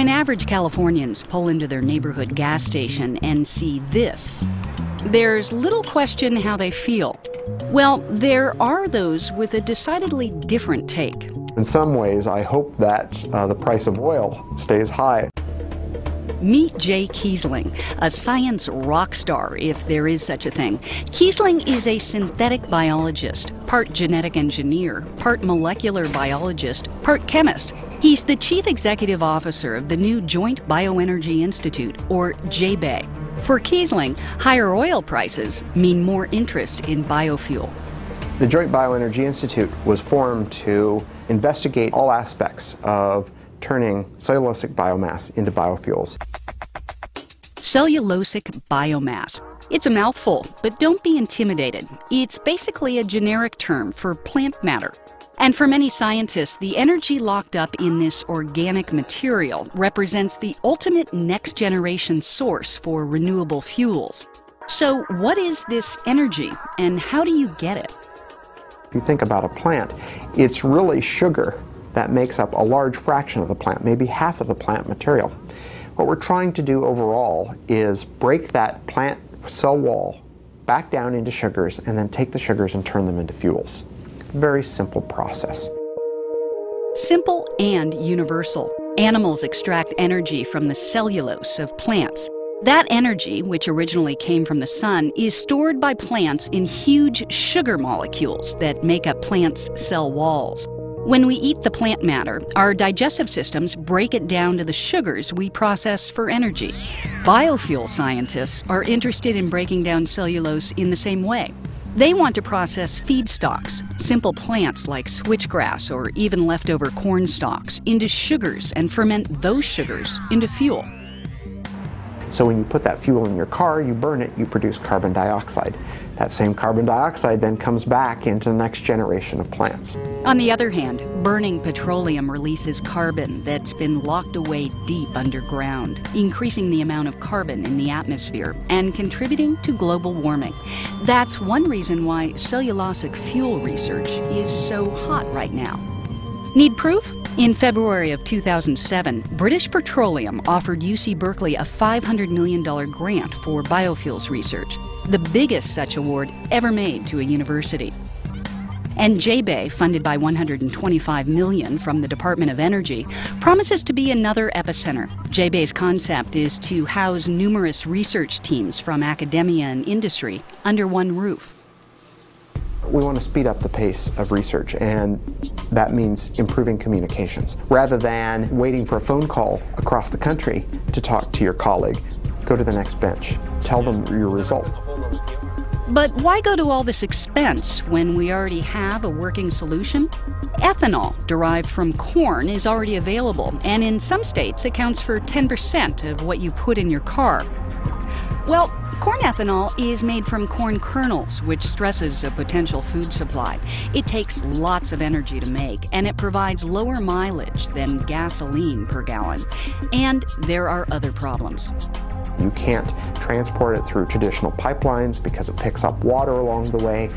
When average Californians pull into their neighborhood gas station and see this, there's little question how they feel. Well, there are those with a decidedly different take. In some ways, I hope that uh, the price of oil stays high. Meet Jay Keasling, a science rock star, if there is such a thing. Keasling is a synthetic biologist, part genetic engineer, part molecular biologist, part chemist. He's the chief executive officer of the new Joint Bioenergy Institute, or JBEI. For Keasling, higher oil prices mean more interest in biofuel. The Joint Bioenergy Institute was formed to investigate all aspects of turning cellulosic biomass into biofuels. Cellulosic biomass. It's a mouthful, but don't be intimidated. It's basically a generic term for plant matter. And for many scientists, the energy locked up in this organic material represents the ultimate next generation source for renewable fuels. So, what is this energy and how do you get it? If you think about a plant, it's really sugar that makes up a large fraction of the plant, maybe half of the plant material. What we're trying to do overall is break that plant cell wall back down into sugars and then take the sugars and turn them into fuels. Very simple process. Simple and universal. Animals extract energy from the cellulose of plants. That energy, which originally came from the sun, is stored by plants in huge sugar molecules that make up plants' cell walls. When we eat the plant matter, our digestive systems break it down to the sugars we process for energy. Biofuel scientists are interested in breaking down cellulose in the same way. They want to process feedstocks, simple plants like switchgrass or even leftover corn stalks, into sugars and ferment those sugars into fuel. So when you put that fuel in your car, you burn it, you produce carbon dioxide. That same carbon dioxide then comes back into the next generation of plants. On the other hand, burning petroleum releases carbon that's been locked away deep underground, increasing the amount of carbon in the atmosphere and contributing to global warming. That's one reason why cellulosic fuel research is so hot right now. Need proof? In February of 2007, British Petroleum offered UC Berkeley a $500 million grant for biofuels research, the biggest such award ever made to a university. And JBEI, funded by 125 million from the Department of Energy, promises to be another epicenter. JBEI's concept is to house numerous research teams from academia and industry under one roof. We want to speed up the pace of research, and that means improving communications. Rather than waiting for a phone call across the country to talk to your colleague, go to the next bench. Tell them your result. But why go to all this expense when we already have a working solution? Ethanol derived from corn is already available, and in some states accounts for 10% of what you put in your car. Well, Corn ethanol is made from corn kernels, which stresses a potential food supply. It takes lots of energy to make, and it provides lower mileage than gasoline per gallon. And there are other problems. You can't transport it through traditional pipelines because it picks up water along the way.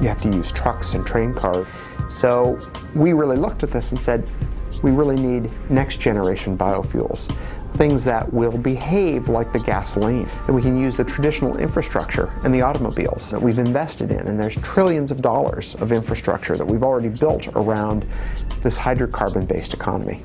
You have to use trucks and train cars. So we really looked at this and said, we really need next generation biofuels things that will behave like the gasoline. That we can use the traditional infrastructure and the automobiles that we've invested in. And there's trillions of dollars of infrastructure that we've already built around this hydrocarbon based economy.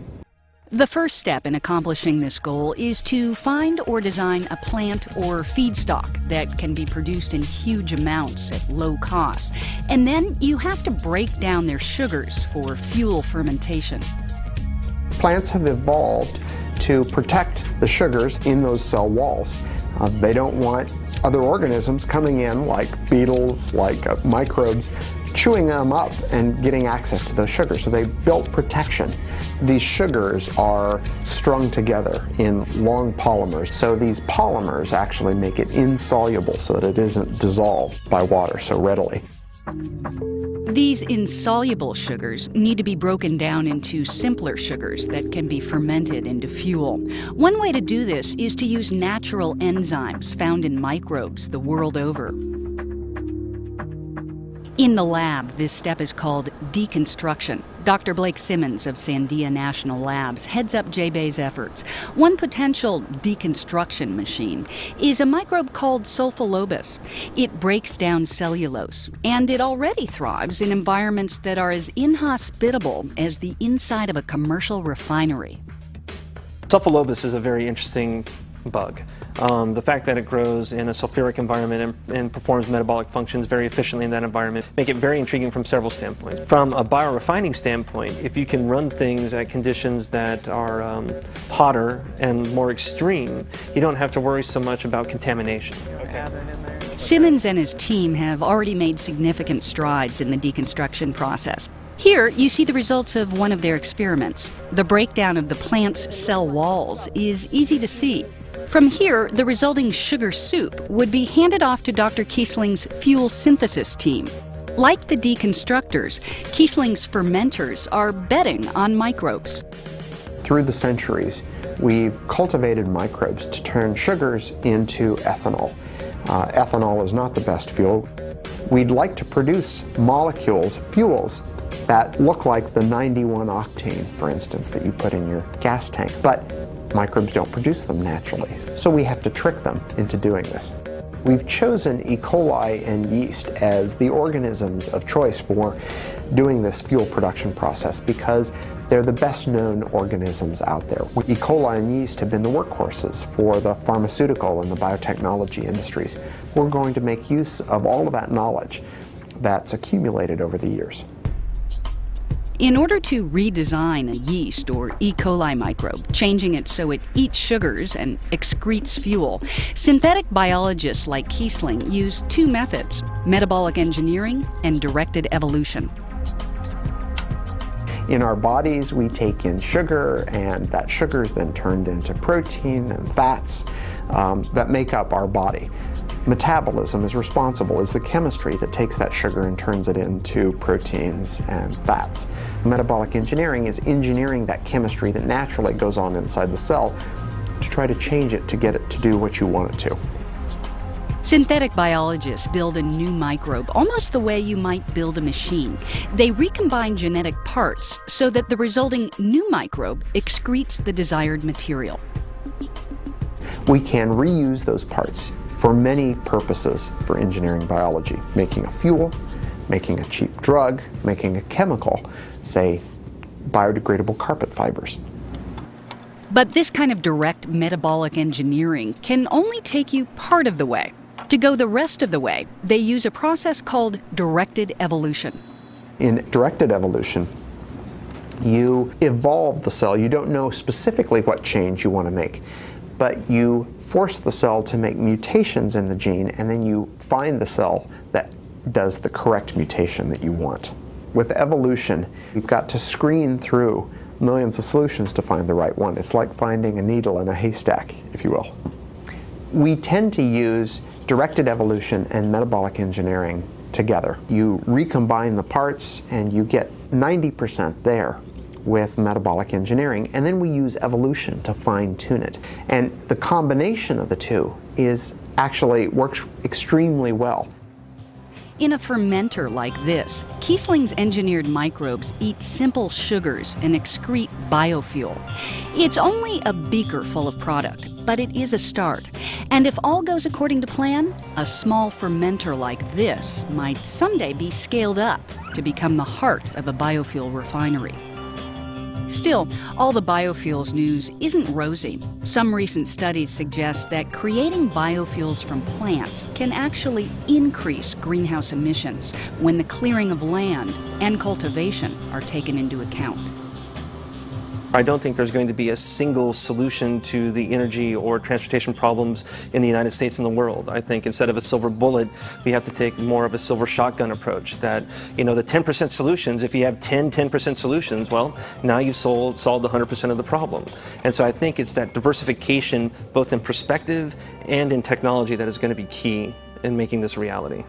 The first step in accomplishing this goal is to find or design a plant or feedstock that can be produced in huge amounts at low cost. And then you have to break down their sugars for fuel fermentation. Plants have evolved to protect the sugars in those cell walls. Uh, they don't want other organisms coming in, like beetles, like uh, microbes, chewing them up and getting access to those sugars. So they built protection. These sugars are strung together in long polymers. So these polymers actually make it insoluble so that it isn't dissolved by water so readily. These insoluble sugars need to be broken down into simpler sugars that can be fermented into fuel. One way to do this is to use natural enzymes found in microbes the world over. In the lab, this step is called deconstruction. Dr. Blake Simmons of Sandia National Labs heads up JBEI's efforts. One potential deconstruction machine is a microbe called sulfolobus. It breaks down cellulose, and it already thrives in environments that are as inhospitable as the inside of a commercial refinery. Sulfolobus is a very interesting bug. Um, the fact that it grows in a sulfuric environment and, and, performs metabolic functions very efficiently in that environment make it very intriguing from several standpoints. From a biorefining standpoint, if you can run things at conditions that are um, hotter and more extreme, you don't have to worry so much about contamination. Simmons and his team have already made significant strides in the deconstruction process. Here, you see the results of one of their experiments. The breakdown of the plant's cell walls is easy to see. From here, the resulting sugar soup would be handed off to Dr. Keasling's fuel synthesis team. Like the deconstructors, Keasling's fermenters are betting on microbes. Through the centuries, we've cultivated microbes to turn sugars into ethanol. Uh, ethanol is not the best fuel. We'd like to produce molecules, fuels, that look like the 91 octane, for instance, that you put in your gas tank. But Microbes don't produce them naturally, so we have to trick them into doing this. We've chosen E. coli and yeast as the organisms of choice for doing this fuel production process because they're the best known organisms out there. E. coli and yeast have been the workhorses for the pharmaceutical and the biotechnology industries. We're going to make use of all of that knowledge that's accumulated over the years. In order to redesign a yeast or E. coli microbe, changing it so it eats sugars and excretes fuel, synthetic biologists like Keasling use two methods metabolic engineering and directed evolution. In our bodies, we take in sugar, and that sugar is then turned into protein and fats um, that make up our body. Metabolism is responsible, is the chemistry that takes that sugar and turns it into proteins and fats. Metabolic engineering is engineering that chemistry that naturally goes on inside the cell to try to change it to get it to do what you want it to. Synthetic biologists build a new microbe almost the way you might build a machine. They recombine genetic parts so that the resulting new microbe excretes the desired material we can reuse those parts for many purposes for engineering biology, making a fuel, making a cheap drug, making a chemical, say biodegradable carpet fibers. But this kind of direct metabolic engineering can only take you part of the way. To go the rest of the way, they use a process called directed evolution. In directed evolution, you evolve the cell. You don't know specifically what change you want to make but you force the cell to make mutations in the gene and then you find the cell that does the correct mutation that you want. With evolution, you've got to screen through millions of solutions to find the right one. It's like finding a needle in a haystack, if you will. We tend to use directed evolution and metabolic engineering together. You recombine the parts and you get 90% there with metabolic engineering, and then we use evolution to fine tune it. And the combination of the two is actually works extremely well. In a fermenter like this, Keasling's engineered microbes eat simple sugars and excrete biofuel. It's only a beaker full of product, but it is a start. And if all goes according to plan, a small fermenter like this might someday be scaled up to become the heart of a biofuel refinery. Still, all the biofuels news isn't rosy. Some recent studies suggest that creating biofuels from plants can actually increase greenhouse emissions when the clearing of land and cultivation are taken into account. I don't think there's going to be a single solution to the energy or transportation problems in the United States and the world. I think instead of a silver bullet, we have to take more of a silver shotgun approach that, you know, the 10% solutions, if you have 10 10% solutions, well, now you've solved, solved 100% of the problem. And so I think it's that diversification, both in perspective and in technology, that is going to be key in making this reality.